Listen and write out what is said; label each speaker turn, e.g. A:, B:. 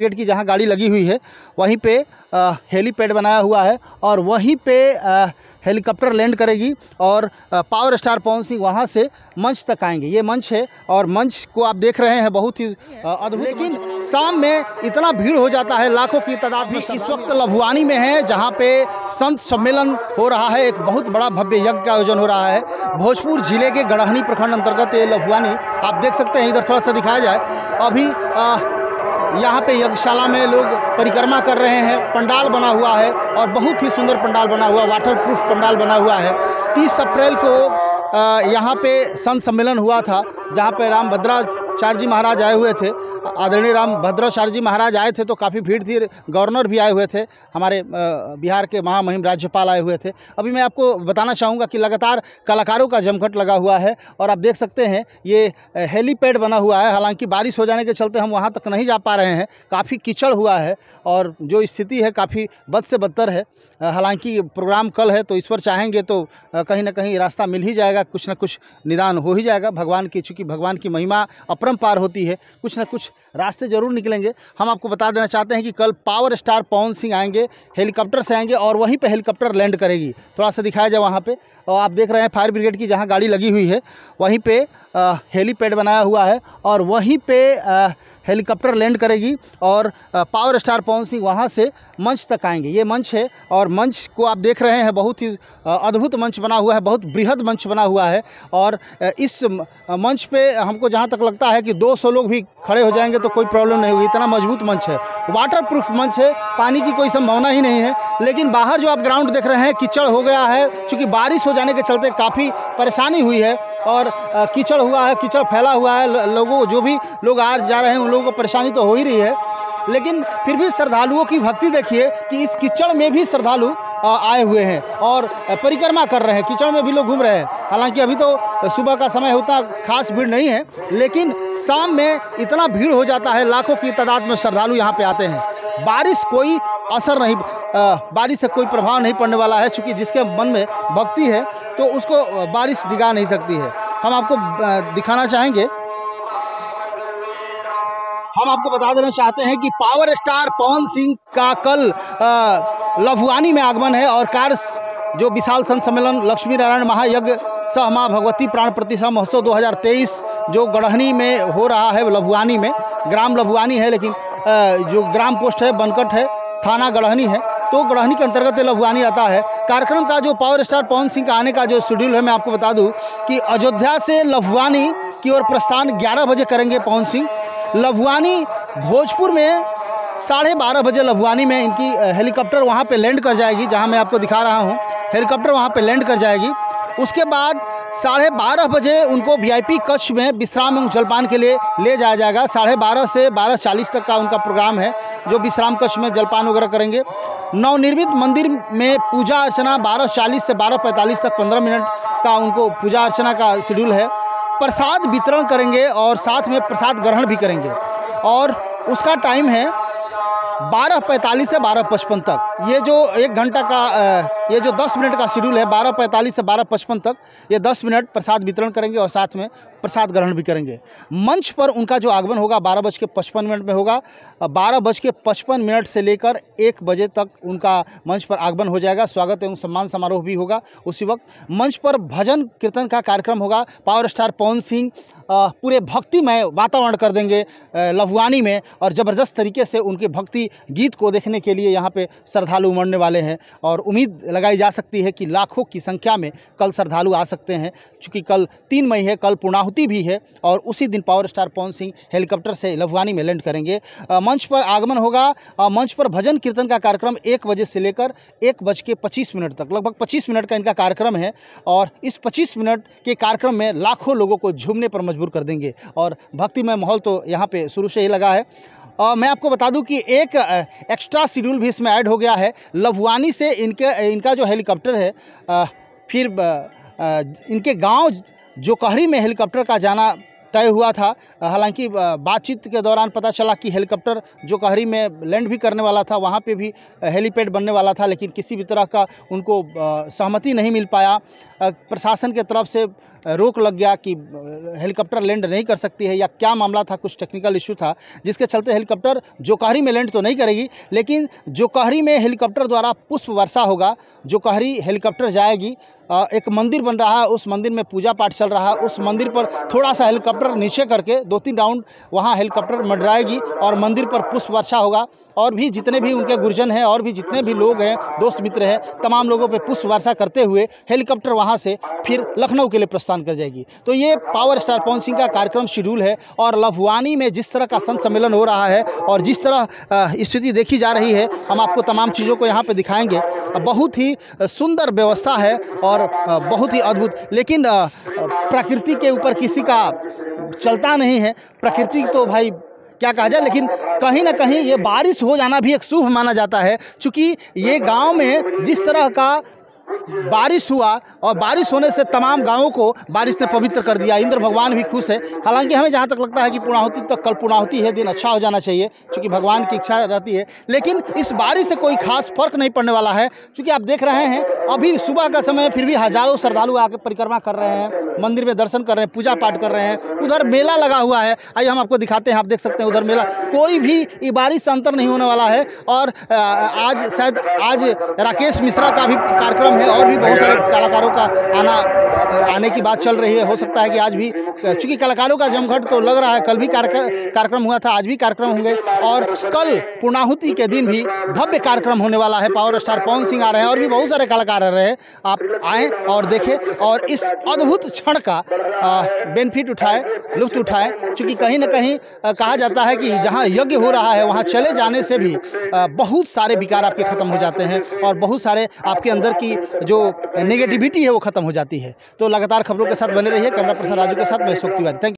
A: Brigade की जहाँ गाड़ी लगी हुई है वहीं पे हेलीपैड बनाया हुआ है और वहीं पे हेलीकॉप्टर लैंड करेगी और पावर स्टार पवन सिंह वहाँ से मंच तक आएँगे। ये मंच है और मंच को आप देख रहे हैं बहुत ही अद्भुत लेकिन शाम में इतना भीड़ हो जाता है लाखों की तादाद में इस वक्त लभुआनी में है जहाँ पे संत सम्मेलन हो रहा है एक बहुत बड़ा भव्य यज्ञ का आयोजन हो रहा है। भोजपुर ज़िले के गढ़हनी प्रखंड अंतर्गत ये लभुआनी आप देख सकते हैं इधर थोड़ा सा दिखाया जाए। अभी अ, यहाँ पे यज्ञशाला में लोग परिक्रमा कर रहे हैं। पंडाल बना हुआ है और बहुत ही सुंदर पंडाल बना हुआ वाटर प्रूफ पंडाल बना हुआ है। तीस अप्रैल को यहाँ पे संत सम्मेलन हुआ था, जहाँ पे राम भद्राचार्य जी महाराज आए हुए थे। आदरणीय राम भद्राचार्य जी महाराज आए थे तो काफ़ी भीड़ थी। गवर्नर भी आए हुए थे। हमारे बिहार के महामहिम राज्यपाल आए हुए थे। अभी मैं आपको बताना चाहूँगा कि लगातार कलाकारों का जमघट लगा हुआ है और आप देख सकते हैं, ये हेलीपैड बना हुआ है। हालाँकि बारिश हो जाने के चलते हम वहाँ तक नहीं जा पा रहे हैं। काफ़ी कीचड़ हुआ है और जो स्थिति है काफ़ी बद से बदतर है। हालाँकि प्रोग्राम कल है तो ईश्वर चाहेंगे तो कहीं ना कहीं रास्ता मिल ही जाएगा। कुछ ना कुछ निदान हो ही जाएगा। भगवान की, चूँकि भगवान की महिमा अपरम्पार होती है। कुछ ना कुछ रास्ते ज़रूर निकलेंगे। हम आपको बता देना चाहते हैं कि कल पावर स्टार पवन सिंह आएँगे हेलीकॉप्टर से आएँगे और वहीं पर हेलीकॉप्टर लैंड करेगी। थोड़ा सा दिखाया जाए वहाँ पर और आप देख रहे हैं फायर ब्रिगेड की जहाँ गाड़ी लगी हुई है वहीं पर हेलीपैड बनाया हुआ है और वहीं पे अ, हेलीकॉप्टर लैंड करेगी और पावर स्टार पवन सिंह वहाँ से मंच तक आएँगे। ये मंच है और मंच को आप देख रहे हैं, बहुत ही अद्भुत मंच बना हुआ है, बहुत बृहद मंच बना हुआ है और इस मंच पे हमको जहाँ तक लगता है कि 200 लोग भी खड़े हो जाएँगे तो कोई प्रॉब्लम नहीं होगी। इतना मज़बूत मंच है। वाटर प्रूफ मंच है, पानी की कोई संभावना ही नहीं है, लेकिन बाहर जो आप ग्राउंड देख रहे हैं, कीचड़ हो गया है, चूँकि बारिश हो जाने के चलते काफ़ी परेशानी हुई है और कीचड़ हुआ है, कीचड़ फैला हुआ है लोगों, जो भी लोग आ जा रहे हैं, उन लोगों को परेशानी तो हो ही रही है, लेकिन फिर भी श्रद्धालुओं की भक्ति देखिए कि इस कीचड़ में भी श्रद्धालु आए हुए हैं और परिक्रमा कर रहे हैं। कीचड़ में भी लोग घूम रहे हैं। हालाँकि अभी तो सुबह का समय उतना खास भीड़ नहीं है, लेकिन शाम में इतना भीड़ हो जाता है, लाखों की तादाद में श्रद्धालु यहाँ पे आते हैं। बारिश कोई असर नहीं बारिश से कोई प्रभाव नहीं पड़ने वाला है क्योंकि जिसके मन में भक्ति है तो उसको बारिश दिखा नहीं सकती है। हम आपको दिखाना चाहेंगे हम आपको बता देना चाहते हैं कि पावर स्टार पवन सिंह का कल लभुआनी में आगमन है और कार्य जो विशाल संत सम्मेलन, लक्ष्मी नारायण महायज्ञ सह माँ भगवती प्राण प्रतिष्ठा महोत्सव 2023 जो गढ़हनी में हो रहा है, लभुआनी में, ग्राम लभुआनी है लेकिन जो ग्राम पोस्ट है, बनकट है, थाना गढ़हनी है तो गढ़हनी के अंतर्गत लभुआनी आता है। कार्यक्रम का जो पावर स्टार पवन सिंह का आने का जो शेड्यूल है, मैं आपको बता दूँ कि अयोध्या से लभुआनी की ओर प्रस्थान 11 बजे करेंगे पवन सिंह। लभुआनी भोजपुर में साढ़े बारह बजे लभुआनी में इनकी हेलीकॉप्टर वहाँ पे लैंड कर जाएगी, जहाँ मैं आपको दिखा रहा हूँ। हेलीकॉप्टर वहाँ पे लैंड कर जाएगी। उसके बाद साढ़े बारह बजे उनको वीआईपी कक्ष में विश्राम एवं जलपान के लिए ले जाया जाएगा। साढ़े बारह से बारह चालीस तक का उनका प्रोग्राम है, जो विश्राम कक्ष में जलपान वगैरह करेंगे। नवनिर्मित मंदिर में पूजा अर्चना बारह चालीस से बारह पैंतालीस तक पंद्रह मिनट का उनको पूजा अर्चना का शेड्यूल है। प्रसाद वितरण करेंगे और साथ में प्रसाद ग्रहण भी करेंगे। और उसका टाइम है बारह पैंतालीस से बारह पचपन तक। ये जो एक घंटा का ये जो दस मिनट का शेड्यूल है, बारह पैंतालीस से बारह पचपन तक, ये दस मिनट प्रसाद वितरण करेंगे और साथ में प्रसाद ग्रहण भी करेंगे। मंच पर उनका जो आगमन होगा, बारह बज के पचपन मिनट में होगा। बारह बज के पचपन मिनट से लेकर एक बजे तक उनका मंच पर आगमन हो जाएगा। स्वागत एवं सम्मान समारोह भी होगा उसी वक्त। मंच पर भजन कीर्तन का कार्यक्रम होगा। पावर स्टार पवन सिंह पूरे भक्तिमय वातावरण कर देंगे लभुआनी में और ज़बरदस्त तरीके से उनके भक्ति गीत को देखने के लिए यहाँ पे श्रद्धालु उमड़ने वाले हैं और उम्मीद लगाई जा सकती है कि लाखों की संख्या में कल श्रद्धालु आ सकते हैं। चूँकि कल तीन मई है, कल पूर्णाहुति भी है और उसी दिन power star Pawan Singh helicopter से लभुआनी में लैंड करेंगे। मंच पर आगमन होगा। मंच पर भजन कीर्तन का कार्यक्रम एक बजे से लेकर एक बज के पच्चीस मिनट तक, लगभग पच्चीस मिनट का इनका कार्यक्रम है और इस पच्चीस मिनट के कार्यक्रम में लाखों लोगों को झूमने पर मजबूर कर देंगे और भक्तिमय माहौल तो यहाँ पे शुरू से ही लगा है। मैं आपको बता दूँ कि एक एक्स्ट्रा शेड्यूल भी इसमें ऐड हो गया है। लभुआनी से इनके इनका जो हेलीकॉप्टर है फिर इनके गाँव जो कहरी में हेलीकॉप्टर का जाना तय हुआ था। हालाँकि बातचीत के दौरान पता चला कि हेलीकॉप्टर जो कहरी में लैंड भी करने वाला था, वहाँ पे भी हेलीपैड बनने वाला था, लेकिन किसी भी तरह का उनको सहमति नहीं मिल पाया। प्रशासन के तरफ़ से रोक लग गया कि हेलीकॉप्टर लैंड नहीं कर सकती है या क्या मामला था, कुछ टेक्निकल इशू था, जिसके चलते हेलीकॉप्टर जोकाहरी में लैंड तो नहीं करेगी, लेकिन जोकाहरी में हेलीकॉप्टर द्वारा पुष्प वर्षा होगा, जोकाहरी हेलीकॉप्टर जाएगी। एक मंदिर बन रहा है, उस मंदिर में पूजा पाठ चल रहा है, उस मंदिर पर थोड़ा सा हेलीकॉप्टर नीचे करके दो तीन राउंड वहाँ हेलीकॉप्टर मंडराएगी और मंदिर पर पुष्प वर्षा होगा। और भी जितने भी उनके गुरजन हैं और भी जितने भी लोग हैं, दोस्त मित्र हैं, तमाम लोगों पे पुष्प वर्षा करते हुए हेलीकॉप्टर वहाँ से फिर लखनऊ के लिए प्रस्थान कर जाएगी। तो ये पावर स्टार पवन सिंह का कार्यक्रम शेड्यूल है और लभवानी में जिस तरह का संत सम्मेलन हो रहा है और जिस तरह स्थिति देखी जा रही है, हम आपको तमाम चीज़ों को यहाँ पर दिखाएँगे। बहुत ही सुंदर व्यवस्था है और बहुत ही अद्भुत। लेकिन प्रकृति के ऊपर किसी का चलता नहीं है। प्रकृति तो भाई, क्या कहा जाए, लेकिन कहीं ना कहीं ये बारिश हो जाना भी एक शुभ माना जाता है। क्योंकि ये गाँव में जिस तरह का बारिश हुआ और बारिश होने से तमाम गाँवों को बारिश ने पवित्र कर दिया। इंद्र भगवान भी खुश है। हालाँकि हमें जहाँ तक लगता है कि पूर्णाहुति तक कल पूर्णाहुति है, दिन अच्छा हो जाना चाहिए क्योंकि भगवान की इच्छा रहती है। लेकिन इस बारिश से कोई खास फ़र्क नहीं पड़ने वाला है क्योंकि आप देख रहे हैं, अभी सुबह का समय फिर भी हज़ारों श्रद्धालु आके परिक्रमा कर रहे हैं, मंदिर में दर्शन कर रहे हैं पूजा पाठ कर रहे हैं। उधर मेला लगा हुआ है। आइए हम आपको दिखाते हैं, आप देख सकते हैं उधर मेला। कोई भी बारिश से अंतर नहीं होने वाला है। और आज शायद आज राकेश मिश्रा का भी कार्यक्रम है और भी बहुत सारे कलाकारों का आना आने की बात चल रही है। हो सकता है कि आज भी चूँकि कलाकारों का जमघट तो लग रहा है कल भी कार्यक्रम कार्यक्रम हुआ था आज भी कार्यक्रम होंगे। और कल पूर्णाहुति के दिन भी भव्य कार्यक्रम होने वाला है। पावर स्टार पवन सिंह आ रहे हैं और भी बहुत सारे कलाकार आ रहे हैं। आप आएँ और देखें और इस अद्भुत क्षण का बेनिफिट उठाएँ लुत्फ उठाएँ। क्योंकि कहीं ना कहीं कहा जाता है कि जहाँ यज्ञ हो रहा है वहाँ चले जाने से भी बहुत सारे विकार आपके ख़त्म हो जाते हैं और बहुत सारे आपके अंदर की जो नेगेटिविटी है वो ख़त्म हो जाती है। तो लगातार खबरों के साथ बने रहिए कैमरा पर्सन राजू के साथ मैं अशोक तिवारी थैंक